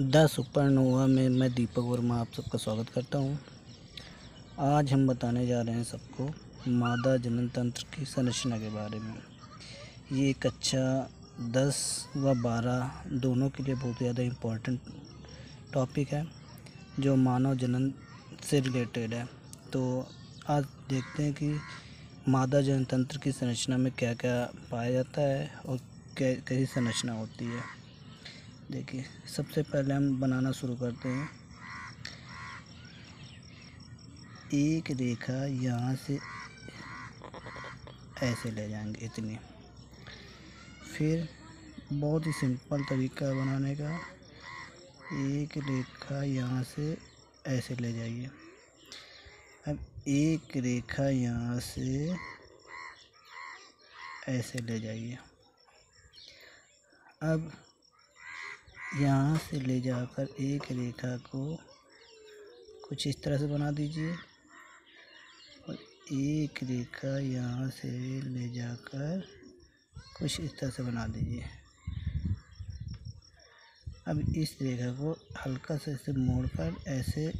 The supernova में मैं दीपक वर्मा आप सबका स्वागत करता हूँ। आज हम बताने जा रहे हैं सबको मादा जनन तंत्र की संरचना के बारे में। ये एक अच्छा दस व बारह दोनों के लिए बहुत ज़्यादा इम्पोर्टेंट टॉपिक है, जो मानव जनन से रिलेटेड है। तो आज देखते हैं कि मादा जनन तंत्र की संरचना में क्या क्या पाया जाता है और कैसी संरचना होती है। देखिए, सबसे पहले हम बनाना शुरू करते हैं। एक रेखा यहाँ से ऐसे ले जाएँगे इतनी। फिर बहुत ही सिंपल तरीका है बनाने का। एक रेखा यहाँ से ऐसे ले जाइए। अब एक रेखा यहाँ से ऐसे ले जाइए। अब यहाँ से ले जाकर एक रेखा को कुछ इस तरह से बना दीजिए। और एक रेखा यहाँ से ले जाकर कुछ इस तरह से बना दीजिए। अब इस रेखा को हल्का से इसे मोड़कर ऐसे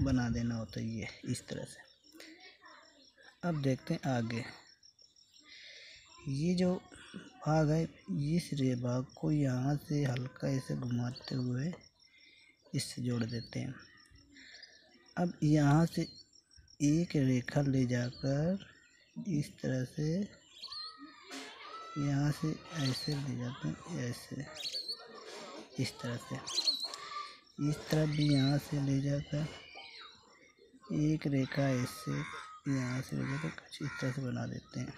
बना देना होता है ये, इस तरह से। अब देखते हैं आगे। ये जो भाग है इस रे भाग को यहाँ से हल्का ऐसे घुमाते हुए इससे जोड़ देते हैं। अब यहाँ से एक रेखा ले जाकर इस तरह से यहाँ से ऐसे ले जाते हैं, ऐसे इस तरह से। इस तरह भी यहाँ से ले जाकर एक रेखा ऐसे यहाँ से ले जाकर कुछ इस तरह से बना देते हैं।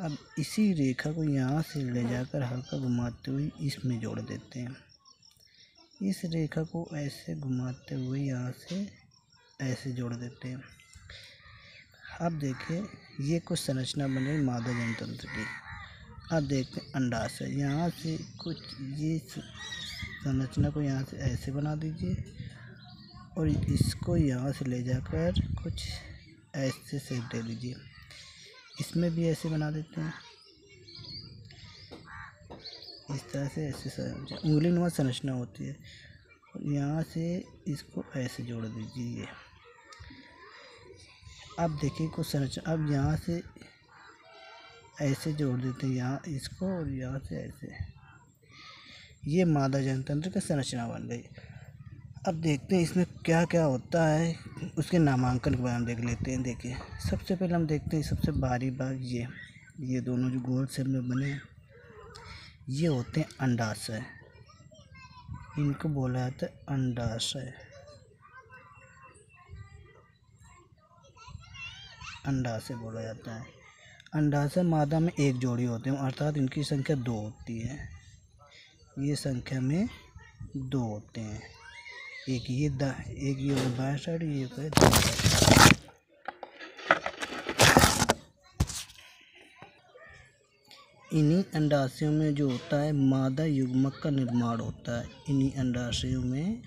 अब इसी रेखा को यहाँ से ले जाकर हल्का घुमाते हुए इसमें जोड़ देते हैं। इस रेखा को ऐसे घुमाते हुए यहाँ से ऐसे जोड़ देते हैं। अब देखिए, ये कुछ संरचना बन रही मादा जनतंत्र की। अब देखते हैं अंडाशय यहाँ से कुछ ये संरचना को यहाँ से ऐसे बना दीजिए और इसको यहाँ से ले जाकर कुछ ऐसे सेप दे दीजिए। इसमें भी ऐसे बना देते हैं। इस तरह से ऐसे उंगली नुमा संरचना होती है। यहाँ से इसको ऐसे जोड़ दीजिए। अब देखिए कुछ संरचना अब यहाँ से ऐसे जोड़ देते हैं यहाँ इसको और यहाँ से ऐसे। ये मादा जनतंत्र की संरचना बन गई। अब देखते हैं इसमें क्या क्या होता है। उसके नामांकन के बारे में देख लेते हैं। देखिए, सबसे पहले हम देखते हैं सबसे बारी बाग ये। ये दोनों जो गोल शेप में बने हैं, ये होते हैं अंडाशय। इनको बोला जाता है अंडाशय। अंडाशय बोला जाता है। अंडाशय मादा में एक जोड़ी होते हैं, अर्थात इनकी संख्या दो होती है। ये संख्या में दो होते हैं। एक ये दा, एक ये बाएँ साइड, ये है। इन्हीं अंडाशयों में जो होता है, मादा युग्मक का निर्माण होता है। इन्हीं अंडाशयों में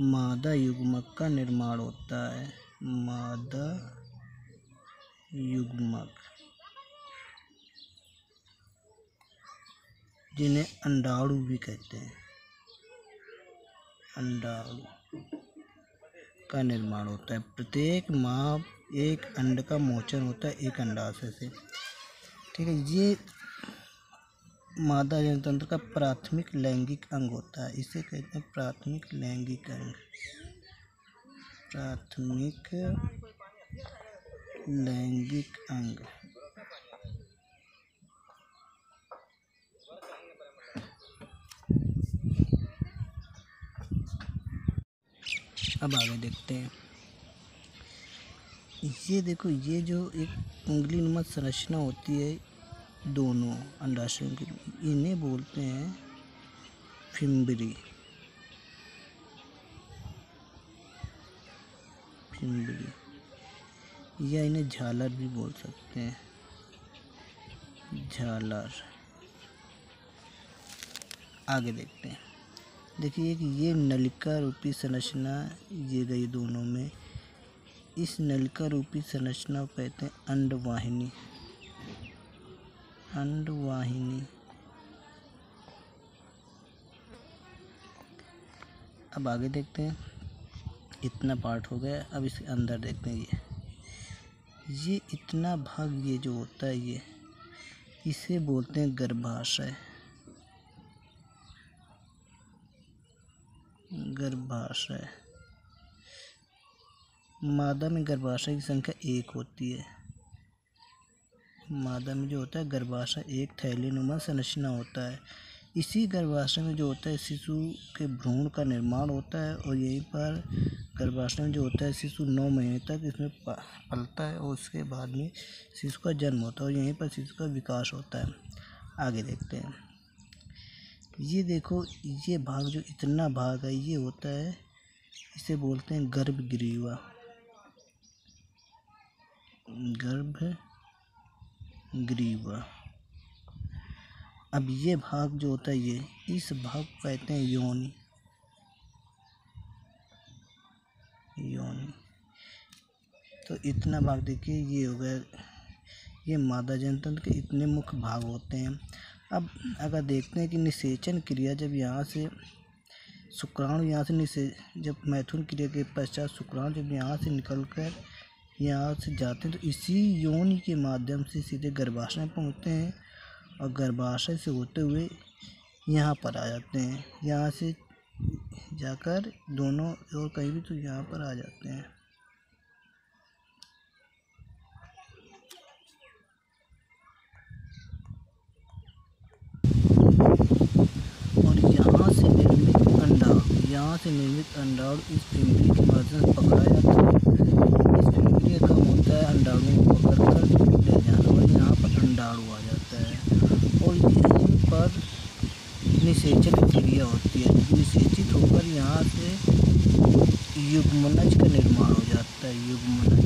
मादा युग्मक का निर्माण होता है। मादा युग्मक। जिन्हें अंडाणु भी कहते हैं। अंडाणु का निर्माण होता है। प्रत्येक माँ एक अंड का मोचन होता है, एक अंडाशय से। ठीक है, ये मादा जनतंत्र का प्राथमिक लैंगिक अंग होता है। इसे कहते हैं प्राथमिक लैंगिक अंग। प्राथमिक लैंगिक अंग। अब आगे देखते हैं। ये देखो, ये जो एक उंगली नुमा संरचना होती है दोनों अंडाशयों की, इन्हें बोलते हैं फिम्बरी। फिम्बरी। या इन्हें झालर भी बोल सकते हैं। झालर। आगे देखते हैं। देखिए एक ये नलिका रूपी संरचना, ये गई दोनों में। इस नलिका रूपी संरचना को कहते हैं अंडवाहिनी। अंडवाहिनी। अब आगे देखते हैं। इतना पार्ट हो गया, अब इसके अंदर देखते हैं ये। ये इतना भाग ये जो होता है ये, इसे बोलते हैं गर्भाशय। गर्भाशय मादा में गर्भाशय की संख्या एक होती है। मादा में जो होता है गर्भाशय एक थैली थैलीनुमा संरचना होता है। इसी गर्भाशय में जो होता है, शिशु के भ्रूण का निर्माण होता है और यहीं पर गर्भाशय में जो होता है, शिशु नौ महीने तक इसमें पलता है और उसके बाद में शिशु का जन्म होता है और यहीं पर शिशु का विकास होता है। आगे देखते हैं। ये देखो, ये भाग जो इतना भाग है, ये होता है, इसे बोलते हैं गर्भ ग्रीवा। गर्भ ग्रीवा। अब ये भाग जो होता है, ये, इस भाग को कहते हैं योनि। योनि। तो इतना भाग देखिए, ये हो गया, ये मादा जनतंत्र के इतने मुख्य भाग होते हैं। अब अगर देखते हैं कि निषेचन क्रिया जब यहाँ से शुक्राणु यहाँ से निषे, जब मैथुन क्रिया के पश्चात शुक्राणु जब यहाँ से निकल कर यहाँ से जाते हैं तो इसी योनि के माध्यम से सीधे गर्भाशय पहुँचते हैं और गर्भाशय से होते हुए यहाँ पर आ जाते हैं। यहाँ से जाकर दोनों और कहीं भी तो यहाँ पर आ जाते हैं और यहाँ से निर्मित अंडा यहाँ से निर्मित अंडा इस पिंपली के माध्यम से पकड़ा जाता है। इस पिंपली का काम होता है अंडाणुओं को पकड़ कर ले जाना और यहाँ पर अंडाणु आ जाता है। और यहीं पर निषेचन क्रिया होती है निषेचित होकर यहाँ से युग्मनज का निर्माण हो जाता है युग्मनज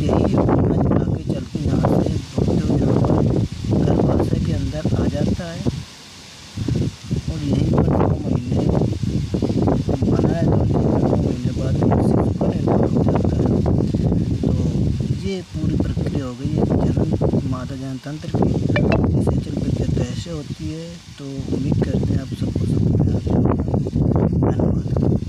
यही युग्मनज आगे चल के यहाँ से भुगते हुए यहाँ पर गर्भाशय के अंदर आ जाता है और यहीं पर नौ महीने बनाया तो नौ महीने बाद शिशु का निर्माण हो जाता है तो ये पूरी प्रक्रिया हो गई है जन्म माता जनतंत्र की चल प्रक्रिया तैसे होती है तो उम्मीद करते हैं आप सबको गया धन्यवाद।